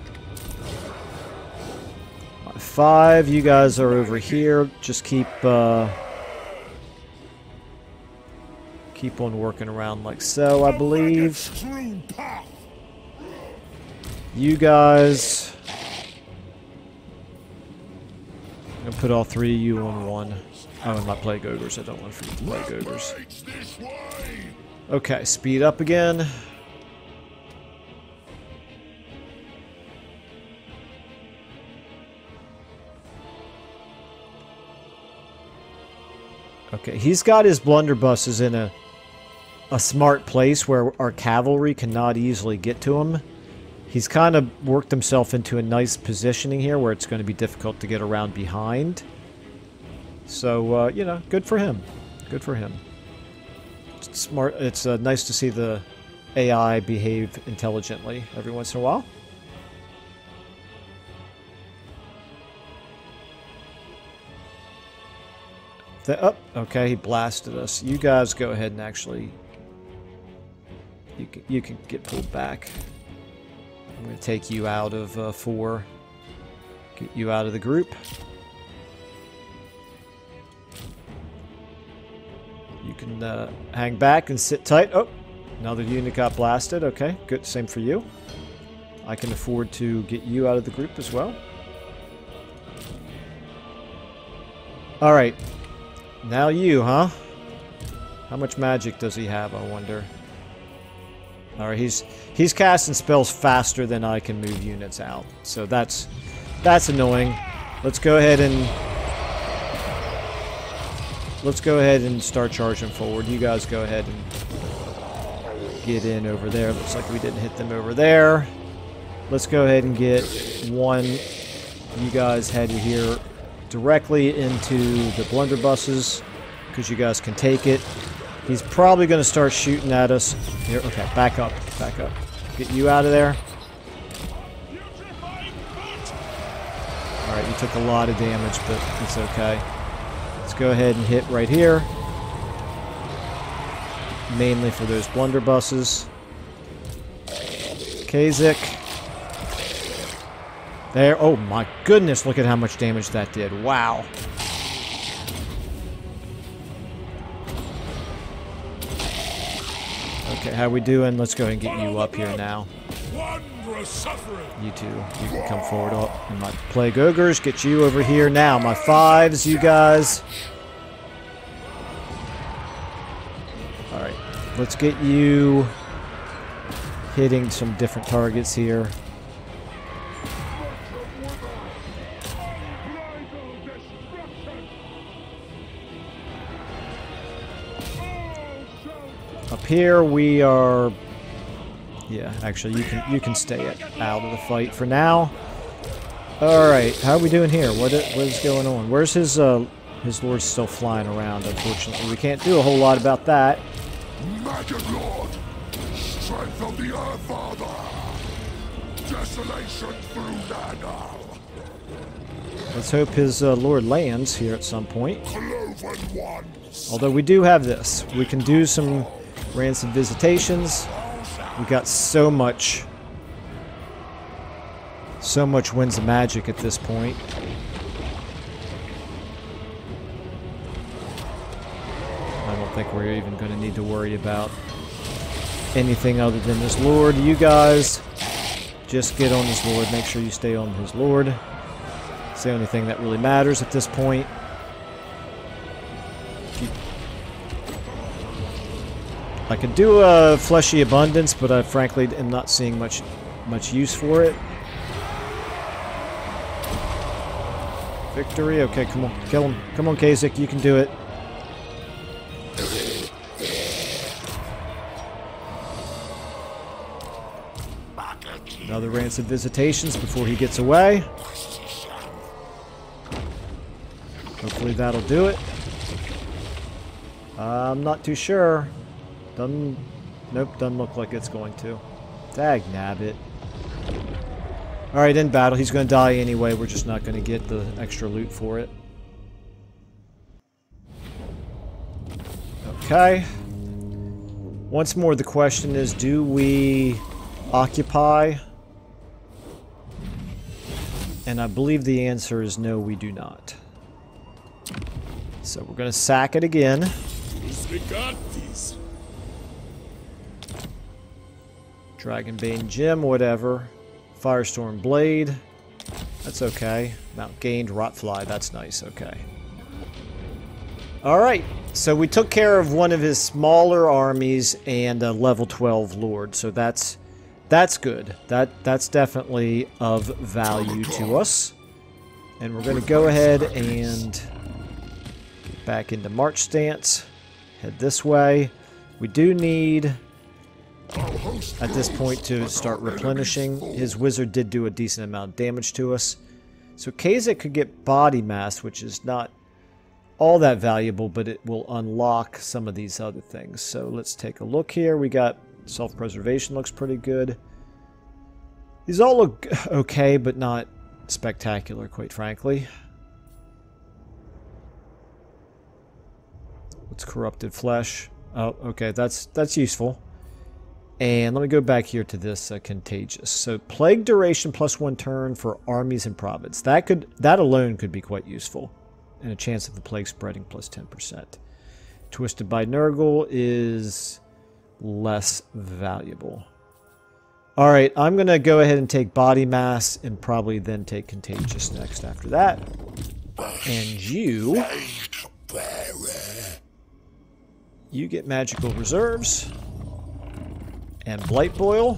5, you guys are over here. Just keep... Uh, keep on working around like so, I believe. You guys. I'm gonna put all three of you on one. Oh, and my plague ogres. I don't want to forget the plague ogres. Okay, speed up again. Okay, he's got his blunderbusses in a a smart place where our cavalry cannot easily get to him. He's kind of worked himself into a nice positioning here where it's going to be difficult to get around behind. So, uh, you know, good for him. Good for him. It's smart. It's uh, nice to see the AI behave intelligently every once in a while. Oh, okay, he blasted us. You guys go ahead and actually... You can, you can get pulled back. I'm going to take you out of uh, 4. Get you out of the group. You can uh, hang back and sit tight. Oh, another unit got blasted. Okay, good. Same for you. I can afford to get you out of the group as well. All right. Now you, huh? How much magic does he have, I wonder? All right, he's he's casting spells faster than I can move units out. So that's that's annoying. Let's go ahead and let's go ahead and start charging forward. You guys go ahead and get in over there. Looks like we didn't hit them over there. Let's go ahead and get one. You guys head here directly into the blunderbusses because you guys can take it. He's probably going to start shooting at us. Here, okay, back up, back up. Get you out of there. All right, you took a lot of damage, but it's okay. Let's go ahead and hit right here. Mainly for those blunderbusses. Kazyk. There. Oh my goodness, look at how much damage that did. Wow. Okay, how we doing? Let's go and get you up here now. You two, you can come forward. Oh, and my plague ogres, get you over here now. My fives, you guys. All right, let's get you hitting some different targets here. Here we are... Yeah, actually, you can you can stay out of the fight for now. All right, how are we doing here? What what is going on? Where's his uh his lord still flying around? Unfortunately, we can't do a whole lot about that. Maggot Lord, strength of the Earth Father, desolation through Nana, Let's hope his uh, lord lands here at some point. Although we do have this, we can do some rancid visitations. We got so much, so much winds of magic at this point. I don't think we're even going to need to worry about anything other than this lord. You guys, just get on his lord. Make sure you stay on his lord. It's the only thing that really matters at this point. I could do a fleshy abundance, but I frankly am not seeing much much use for it. Victory. Okay, come on, kill him. Come on, Kazyk, you can do it. Another rancid visitations before he gets away. Hopefully that'll do it. I'm not too sure. Doesn't... Nope, doesn't look like it's going to. Dag nabbit. Alright, in battle. He's going to die anyway. We're just not going to get the extra loot for it. Okay. Once more, the question is, do we occupy? And I believe the answer is no, we do not. So we're going to sack it again. We got. Dragonbane Gem, whatever. Firestorm Blade. That's okay. Mount Gained Rotfly, that's nice, okay. Alright, so we took care of one of his smaller armies and a level 12 lord, so that's that's good. That That's definitely of value to us. And we're going to go ahead and get back into march stance. Head this way. We do need at this point to start replenishing. His wizard did do a decent amount of damage to us. So Kazyk could get body mass, which is not all that valuable, but it will unlock some of these other things. So let's take a look here. We got self-preservation looks pretty good. These all look okay, but not spectacular, quite frankly. What's corrupted flesh? Oh, okay, that's that's useful. And let me go back here to this uh, contagious. So plague duration plus one turn for armies and province. That could that alone could be quite useful, and a chance of the plague spreading plus ten percent. Twisted by Nurgle is less valuable. All right, I'm going to go ahead and take body mass and probably then take contagious next after that. And you you get magical reserves and blight boil.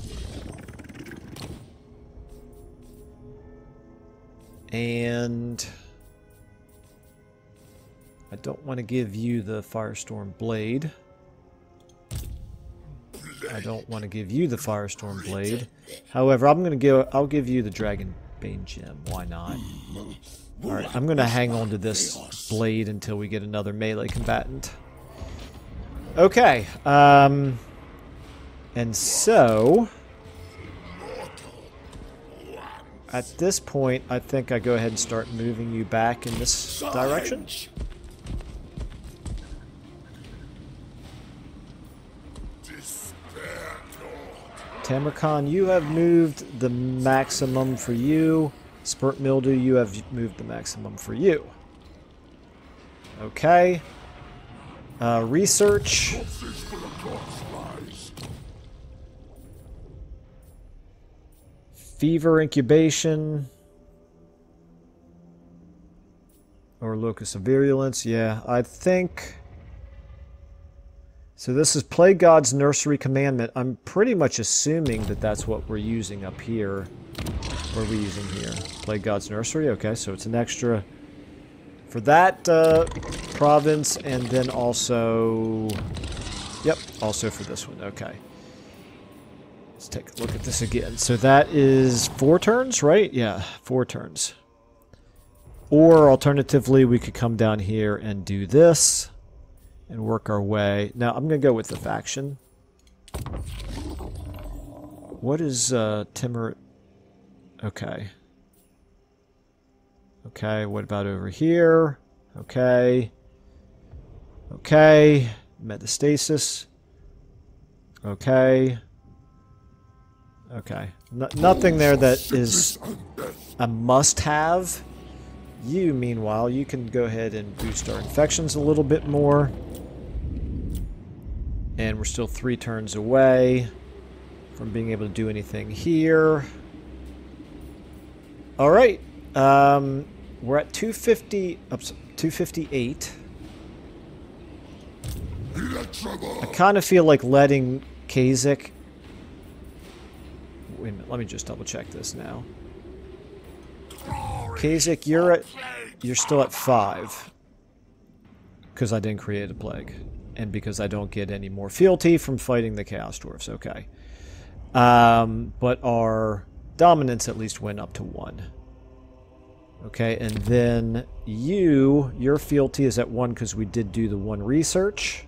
And I don't want to give you the Firestorm Blade. I don't want to give you the Firestorm Blade. However, I'm going to give I'll give you the Dragon Bane Gem. Why not? Alright, I'm going to hang on to this blade until we get another melee combatant. Okay, um... And so... At this point, I think I go ahead and start moving you back in this direction. Tamurkhan, you have moved the maximum for you. Spurt Mildew, you have moved the maximum for you. Okay. Uh, research. Fever incubation. Or locus of virulence. Yeah, I think... So this is Plague God's Nursery Commandment. I'm pretty much assuming that that's what we're using up here. What are we using here? Plague God's Nursery? Okay, so it's an extra for that uh, province, and then also Yep, also for this one. Okay. Let's take a look at this again. So that is four turns, right? Yeah, four turns. Or alternatively, we could come down here and do this and work our way. Now, I'm going to go with the faction. What is uh, Timur? Okay. Okay, what about over here? Okay. Okay. Metastasis. Okay. Okay. No nothing there that is a must-have. You, meanwhile, you can go ahead and boost our infections a little bit more. And we're still three turns away from being able to do anything here. All right. Um, we're at 250, oops, 258. I kind of feel like letting Kazyk... Wait a minute, let me just double check this now. Kazyk, you're at... You're still at 5. Because I didn't create a plague. And because I don't get any more fealty from fighting the Chaos Dwarfs. Okay. Um, but our dominance at least went up to 1. Okay, and then you, your fealty is at 1 because we did do the 1 research.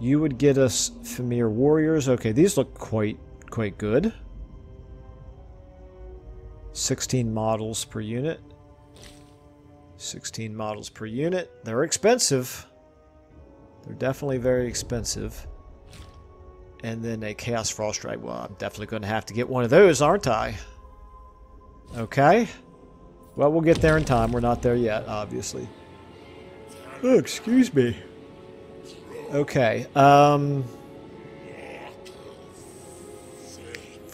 You would get us Fimir Warriors. Okay, these look quite quite good. 16 models per unit. 16 models per unit. They're expensive. They're definitely very expensive. And then a Chaos Frost Strike. Well, I'm definitely going to have to get one of those, aren't I? Okay. Well, we'll get there in time. We're not there yet, obviously. Oh, excuse me. Okay. Um,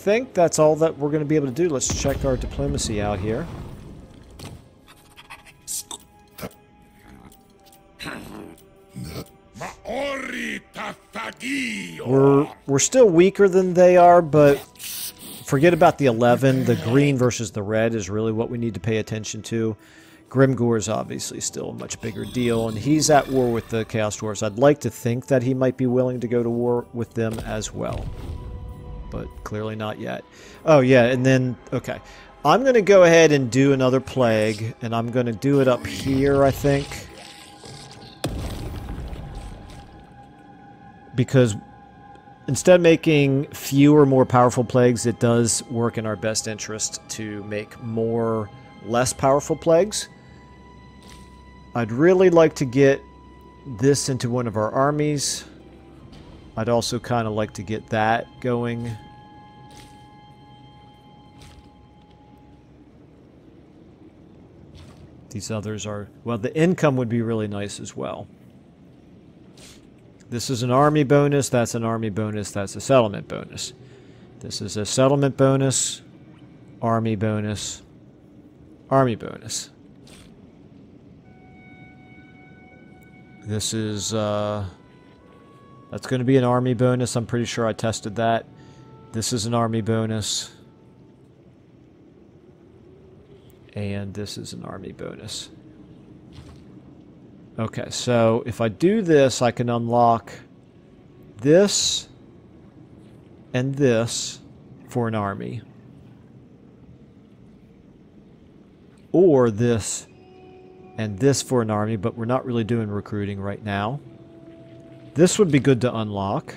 think that's all that we're going to be able to do. Let's check our diplomacy out here. We're we're still weaker than they are, but forget about the 11. The green versus the red is really what we need to pay attention to. Grimgor is obviously still a much bigger deal, and he's at war with the Chaos Dwarfs. I'd like to think that he might be willing to go to war with them as well, but clearly not yet. Oh, yeah, and then, okay. I'm going to go ahead and do another plague, and I'm going to do it up here, I think. Because instead of making fewer, more powerful plagues, it does work in our best interest to make more less powerful plagues. I'd really like to get this into one of our armies. I'd also kind of like to get that going. These others are... Well, the income would be really nice as well. This is an army bonus, that's an army bonus, that's a settlement bonus. This is a settlement bonus, army bonus, army bonus. This is, uh, that's going to be an army bonus. I'm pretty sure I tested that. This is an army bonus. And this is an army bonus. Okay, so if I do this, I can unlock this and this for an army. Or this and this for an army, but we're not really doing recruiting right now. This would be good to unlock.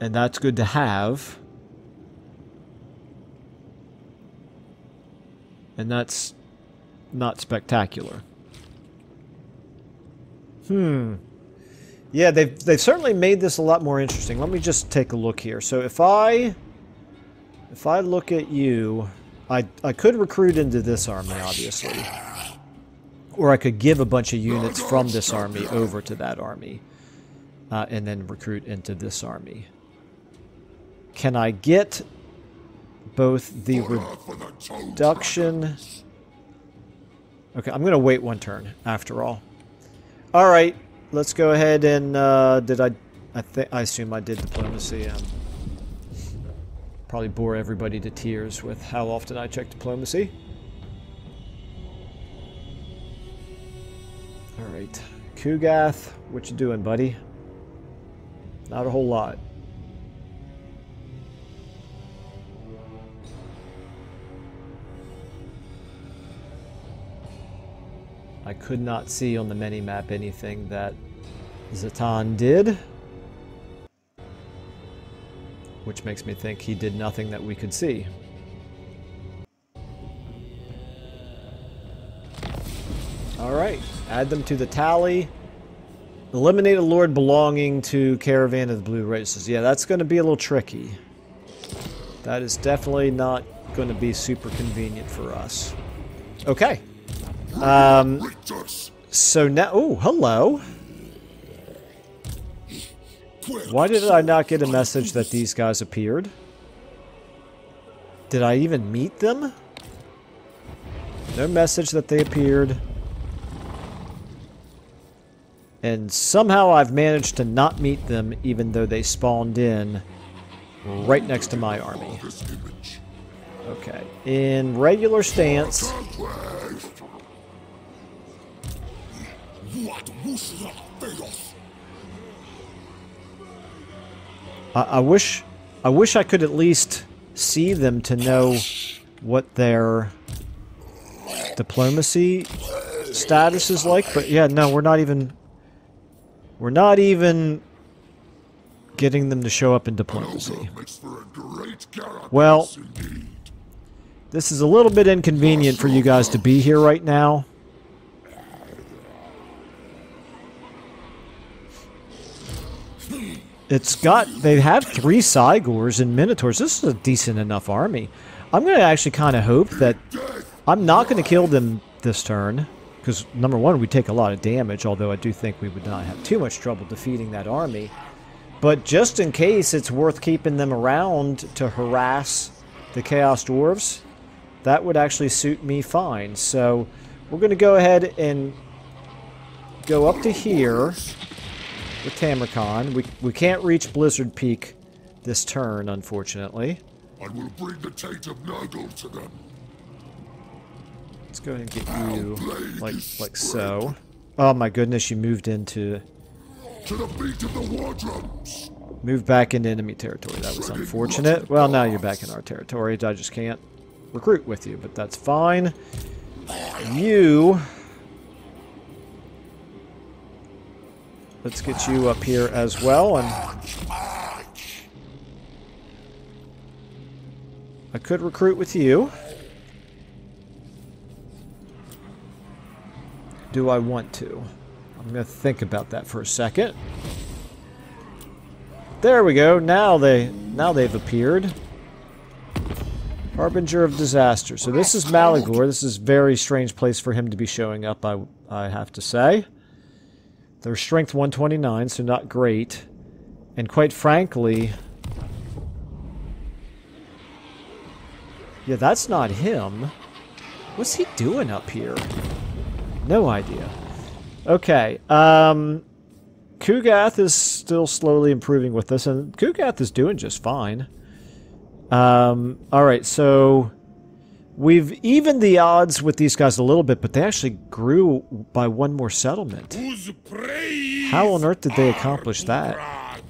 And that's good to have. And that's not spectacular. Hmm. Yeah, they've, they've certainly made this a lot more interesting. Let me just take a look here. So if I... If I look at you... I, I could recruit into this army, obviously. Or I could give a bunch of units from this army over to that army. Uh, and then recruit into this army. Can I get both the reduction... Okay, I'm going to wait one turn, after all. Alright, let's go ahead and... Uh, did I... I, think I assume I did diplomacy. Um, Probably bore everybody to tears with how often I check diplomacy. Alright. Ku'gath, what you doing, buddy? Not a whole lot. I could not see on the mini-map anything that Zhatan did. Which makes me think he did nothing that we could see. Alright, add them to the tally. Eliminate a lord belonging to Caravan of the Blue Races. Yeah, that's going to be a little tricky. That is definitely not going to be super convenient for us. Okay. Um, so now... Oh, hello. Why did I not get a message that these guys appeared? Did I even meet them? No message that they appeared. And somehow I've managed to not meet them even though they spawned in right next to my army. Okay. In regular stance... I, I wish... I wish I could at least see them to know what their diplomacy status is like, but yeah, no, we're not even we're not even getting them to show up in diplomacy. Well, this is a little bit inconvenient for you guys to be here right now. It's got, they have three Cygors and Minotaurs. This is a decent enough army. I'm going to actually kind of hope that I'm not going to kill them this turn. Because, number one, we take a lot of damage, although I do think we would not have too much trouble defeating that army. But just in case it's worth keeping them around to harass the Chaos Dwarves, that would actually suit me fine. So, we're going to go ahead and go up to here with Tamurkhan. We, we can't reach Blizzard Peak this turn, unfortunately. I will bring the taint of Nurgle to them. Let's go ahead and get you like like so. Oh my goodness, you moved into to the beat of the war drums. Moved back into enemy territory. That was unfortunate. Well, now you're back in our territory. I just can't recruit with you, but that's fine. You Let's get you up here as well and I could recruit with you. do I want to? I'm going to think about that for a second. There we go. Now they now they've appeared. Harbinger of disaster. So this is Malagor. This is very strange place for him to be showing up, I, I have to say. Their strength 129, so not great. And quite frankly... Yeah, that's not him. What's he doing up here? No idea. Okay, um... Ku'gath is still slowly improving with this, and Ku'gath is doing just fine. Um, alright, so... We've evened the odds with these guys a little bit, but they actually grew by one more settlement. How on earth did they accomplish that?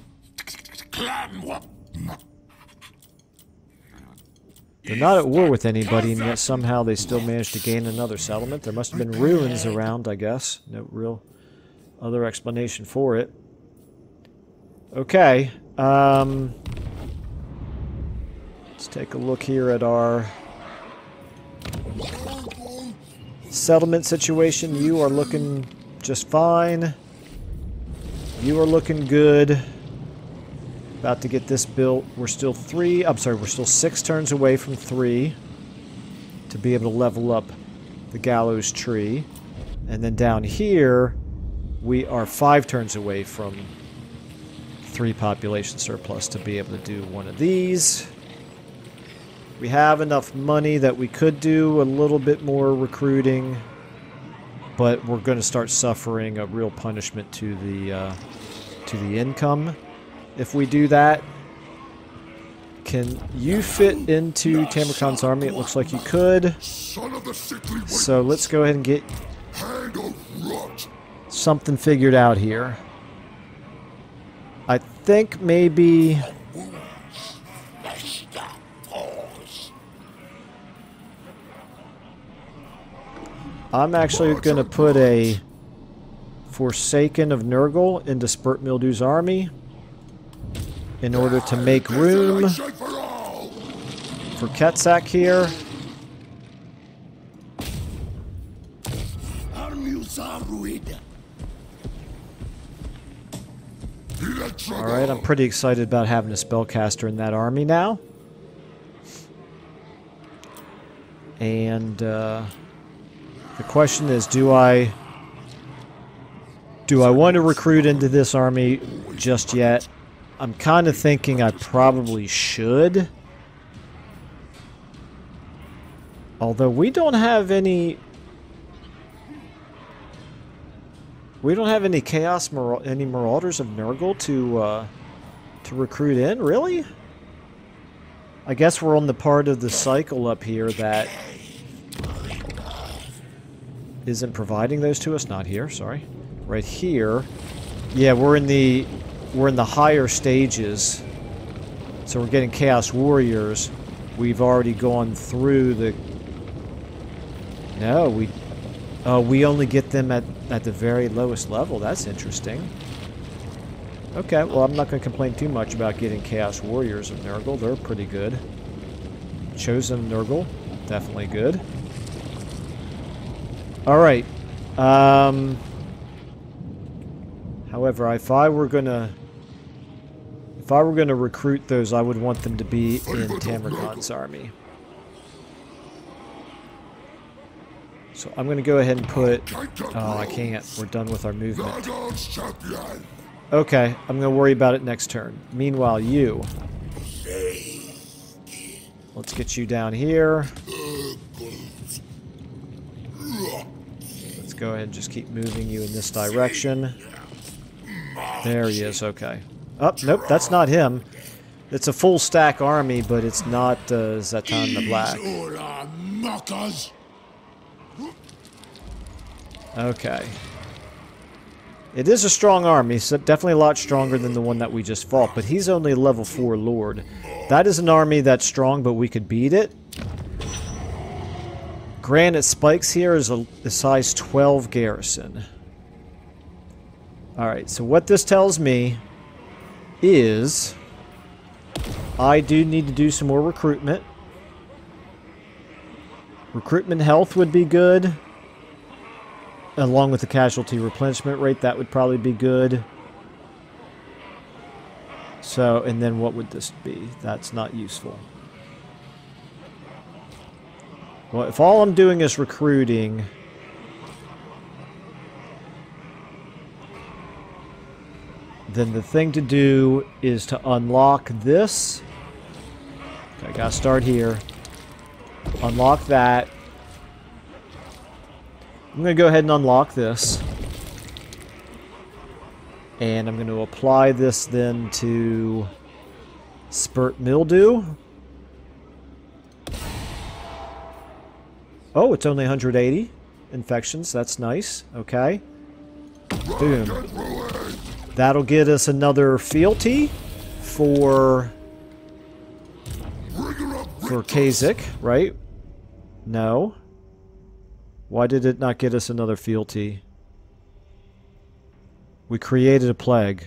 They're not at war with anybody, and yet somehow they still managed to gain another settlement. There must have been ruins around, I guess. No real other explanation for it. Okay. Um, let's take a look here at our settlement situation. You are looking just fine. You are looking good. About to get this built. We're still three, I'm sorry, we're still six turns away from three to be able to level up the gallows tree. And then down here, we are five turns away from three population surplus to be able to do one of these. We have enough money that we could do a little bit more recruiting, but we're going to start suffering a real punishment to the uh, to the income if we do that. Can you fit into Tamurkhan's army? It looks like you could. So let's go ahead and get... something figured out here. I think maybe... I'm actually going to put a Forsaken of Nurgle into Spurt Mildew's army in order to make room for Ketsak here. Alright, I'm pretty excited about having a spellcaster in that army now. And uh, the question is, do I do I want to recruit into this army just yet? I'm kind of thinking I probably should. Although we don't have any... We don't have any Chaos, Mar any Marauders of Nurgle to, uh, to recruit in, really? I guess we're on the part of the cycle up here that isn't providing those to us. Not here, sorry. Right here. Yeah, we're in the we're in the higher stages. So we're getting Chaos Warriors. We've already gone through the... No, we... Oh, we only get them at, at the very lowest level. That's interesting. Okay, well, I'm not going to complain too much about getting Chaos Warriors of Nurgle. They're pretty good. Chosen Nurgle, definitely good. Alright. Um... However, if I were gonna if I were gonna recruit those, I would want them to be in Tamurkhan's army. So I'm gonna go ahead and put. Oh, I can't. We're done with our movement. Okay, I'm gonna worry about it next turn. Meanwhile, you. Let's get you down here. Let's go ahead and just keep moving you in this direction. There he is, okay. Oh, nope, that's not him. It's a full stack army, but it's not uh, Zhatan the Black. Okay. It is a strong army, so definitely a lot stronger than the one that we just fought, but he's only level 4 Lord. That is an army that's strong, but we could beat it. Granite Spikes here is a, a size 12 garrison. Alright, so what this tells me is I do need to do some more recruitment. Recruitment health would be good. Along with the casualty replenishment rate, that would probably be good. So, and then what would this be? That's not useful. Well, if all I'm doing is recruiting... Then the thing to do is to unlock this. Okay, gotta start here. Unlock that. I'm gonna go ahead and unlock this. And I'm gonna apply this then to Spurt Mildew. Oh, it's only 180 infections. That's nice. Okay. Boom. That'll get us another fealty for for Kazyk, right? No. Why did it not get us another fealty? We created a plague.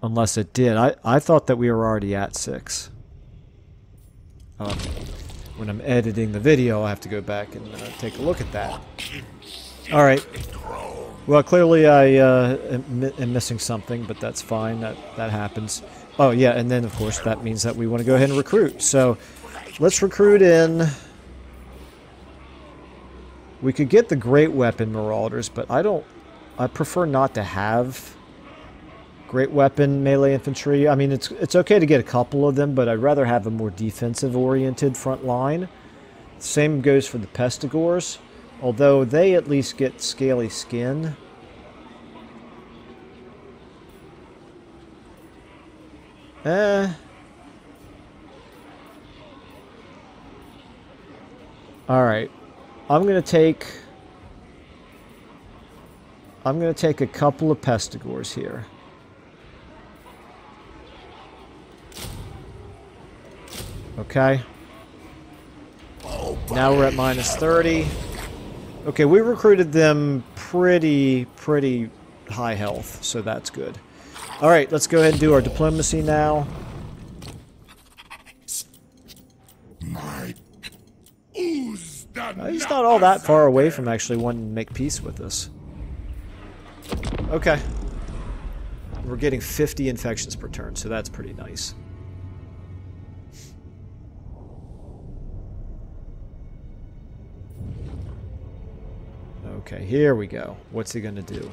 Unless it did. I, I thought that we were already at six. Um, when I'm editing the video, I have to go back and uh, take a look at that. Alright. Well, clearly I uh, am, am, missing something, but that's fine. That that happens. Oh yeah, and then of course that means that we want to go ahead and recruit. So let's recruit in. We could get the great weapon marauders, but I don't. I prefer not to have great weapon melee infantry. I mean, it's it's okay to get a couple of them, but I'd rather have a more defensive oriented front line. Same goes for the pestigors. Although they at least get scaly skin. Eh. Alright. I'm going to take... I'm going to take a couple of pestigors here. Okay. Now we're at minus 30. Okay, we recruited them pretty, pretty high health, so that's good. Alright, let's go ahead and do our diplomacy now. Uh, he's not all that far away from actually wanting to make peace with us. Okay. We're getting 50 infections per turn, so that's pretty nice. Okay, here we go. What's he gonna do?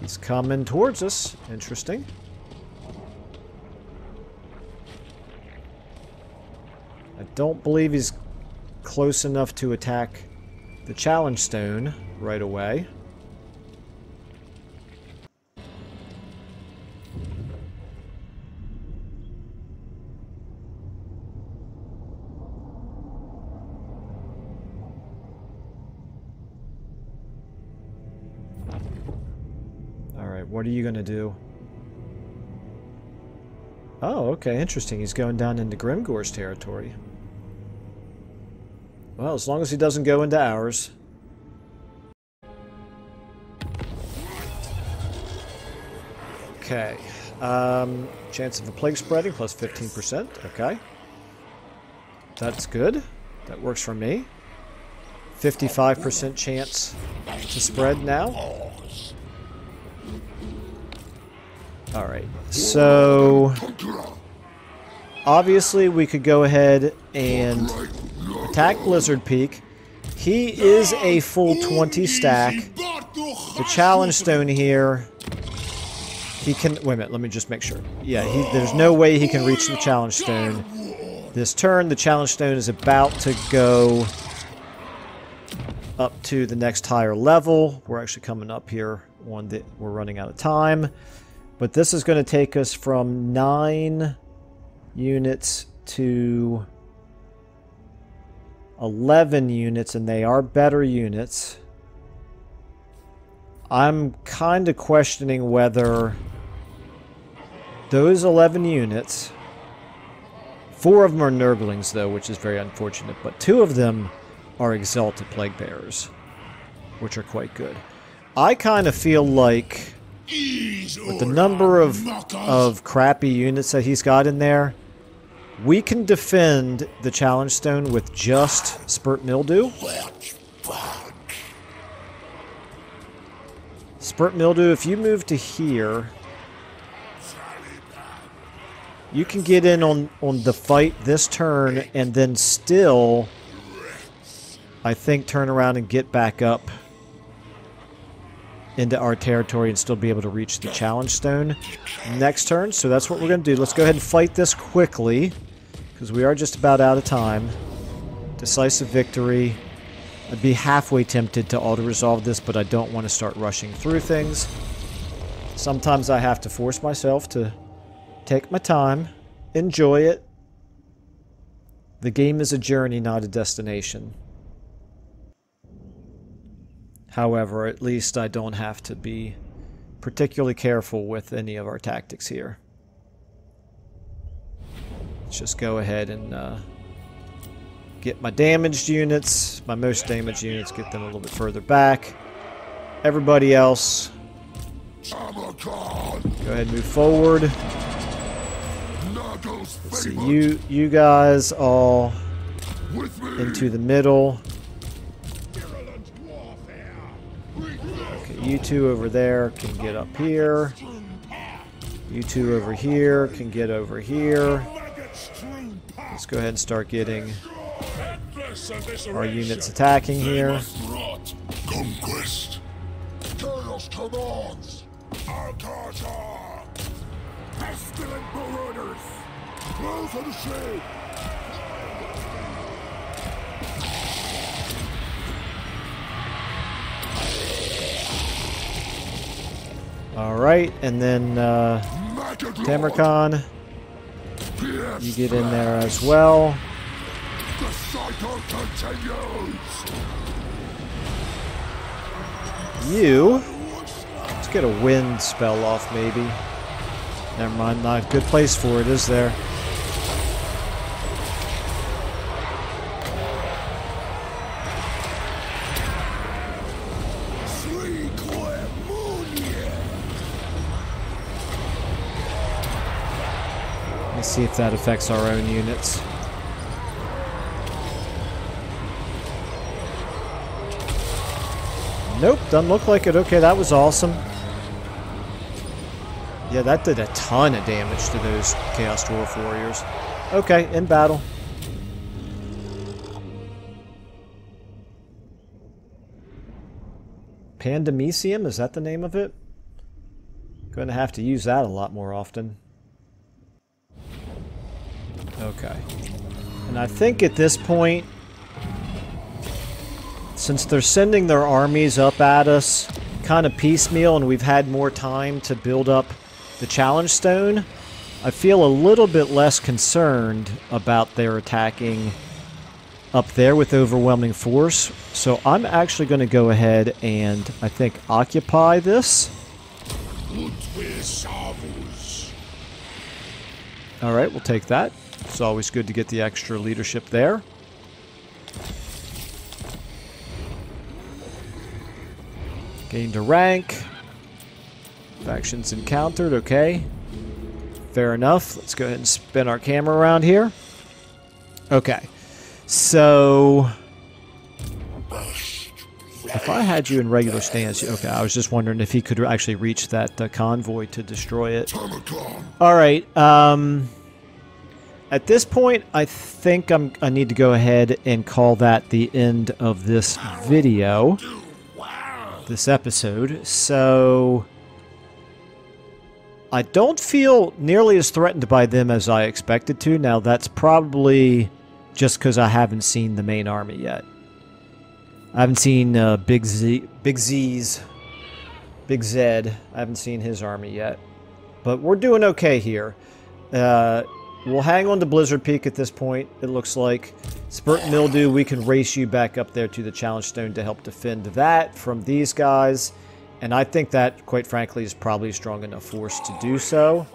He's coming towards us. Interesting. I don't believe he's close enough to attack the challenge stone right away. What are you gonna do? Oh, okay, interesting. He's going down into Grimgore's territory. Well, as long as he doesn't go into ours. Okay. Um, chance of a plague spreading plus 15%. Okay. That's good. That works for me. 55% chance to spread now. Alright. So, obviously we could go ahead and attack Blizzard Peak. He is a full 20 stack. The challenge stone here. He can. Wait a minute. Let me just make sure. Yeah, he, there's no way he can reach the challenge stone this turn. The challenge stone is about to go up to the next higher level. We're actually coming up here. One that we're running out of time, but this is going to take us from nine units to 11 units, and they are better units. I'm kind of questioning whether those 11 units, four of them are Nurglings, though, which is very unfortunate, but two of them are Exalted Plague Bearers, which are quite good. I kind of feel like with the number of, of crappy units that he's got in there, we can defend the challenge stone with just Spurt Mildew. Spurt Mildew, if you move to here, you can get in on, on the fight this turn and then still, I think, turn around and get back up into our territory and still be able to reach the challenge stone next turn. So that's what we're going to do. Let's go ahead and fight this quickly because we are just about out of time. Decisive victory. I'd be halfway tempted to auto-resolve this, but I don't want to start rushing through things. Sometimes I have to force myself to take my time, enjoy it. The game is a journey, not a destination. However, at least I don't have to be particularly careful with any of our tactics here. Let's just go ahead and uh, get my damaged units, my most damaged units, get them a little bit further back. Everybody else, go ahead and move forward. Let's see, you, you guys all into the middle. You two over there can get up here. You two over here can get over here. Let's go ahead and start getting our units attacking here. Chaos commands. Arcata. Pestilent marauders. The shade. Alright, and then uh, Tamurkhan, you get in there as well. The cycle continues. you. Let's get a wind spell off, maybe. Never mind, not a good place for it, is there? See if that affects our own units. Nope, doesn't look like it. Okay, that was awesome. Yeah, that did a ton of damage to those Chaos Dwarf Warriors. Okay, in battle. Pandemicium, is that the name of it? Going to have to use that a lot more often. Okay. And I think at this point, since they're sending their armies up at us kind of piecemeal and we've had more time to build up the challenge stone, I feel a little bit less concerned about their attacking up there with overwhelming force. So I'm actually going to go ahead and I think occupy this. All right, we'll take that. It's always good to get the extra leadership there. Gained a rank. Factions encountered, okay. Fair enough. Let's go ahead and spin our camera around here. Okay. So... If I had you in regular stance, okay, I was just wondering if he could actually reach that uh, convoy to destroy it. All right. Um, at this point, I think I'm, I need to go ahead and call that the end of this video, this episode. So I don't feel nearly as threatened by them as I expected to. Now, that's probably just because I haven't seen the main army yet. I haven't seen uh, Big Z, Big Z's, Big Zed. I haven't seen his army yet, but we're doing okay here. Uh, we'll hang on to Blizzard Peak at this point. It looks like Spurt Mildew. We can race you back up there to the Challenge Stone to help defend that from these guys, and I think that, quite frankly, is probably a strong enough force to do so.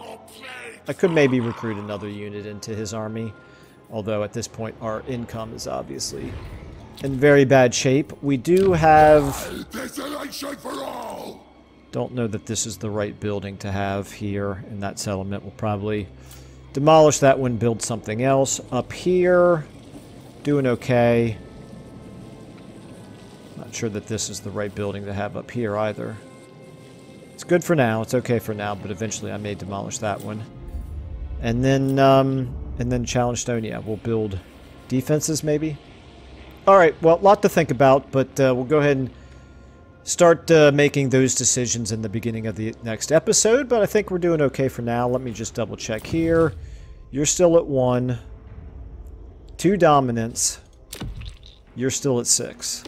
I could maybe recruit another unit into his army, although at this point our income is obviously in very bad shape. We do have... Don't know that this is the right building to have here in that settlement. We'll probably demolish that one, build something else. Up here, doing okay. Not sure that this is the right building to have up here either. It's good for now. It's okay for now, but eventually I may demolish that one. And then, um, and then Challenge Stone, yeah, we'll build defenses maybe. All right, well, a lot to think about, but uh, we'll go ahead and start uh, making those decisions in the beginning of the next episode, but I think we're doing okay for now. Let me just double check here. You're still at one. Two dominance. You're still at six.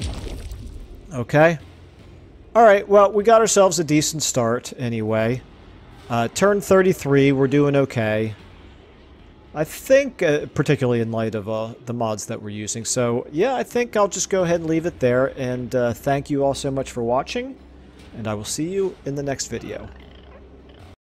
Okay. All right, well, we got ourselves a decent start anyway. Uh, turn 33, we're doing okay. I think, uh, particularly in light of uh, the mods that we're using. So, yeah, I think I'll just go ahead and leave it there. And uh, thank you all so much for watching. And I will see you in the next video.